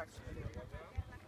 actually.